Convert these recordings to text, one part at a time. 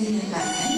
年は31番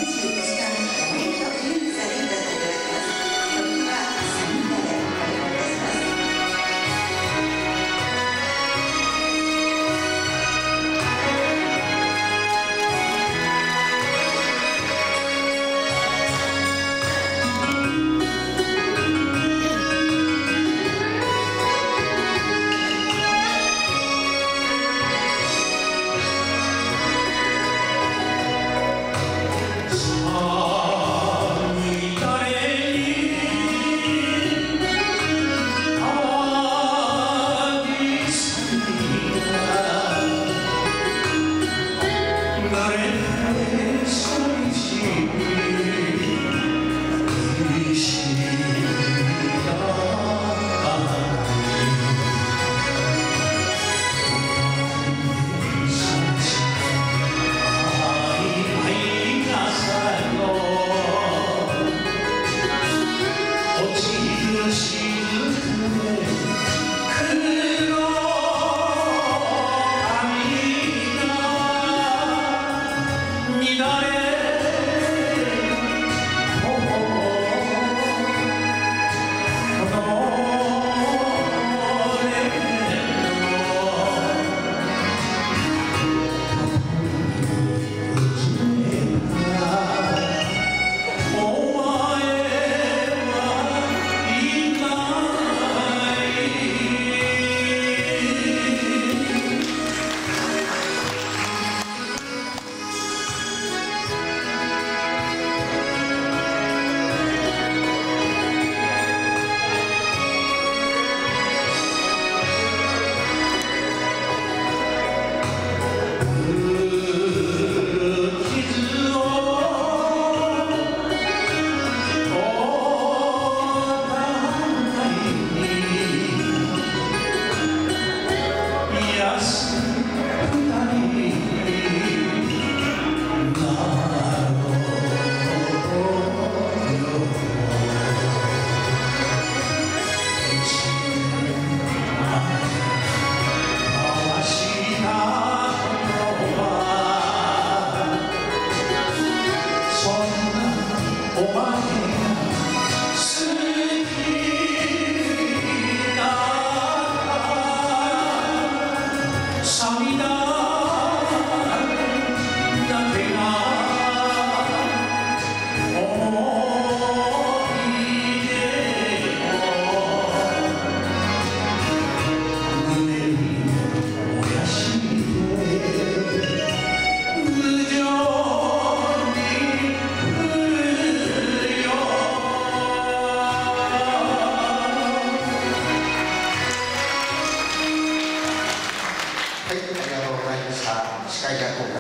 Oh,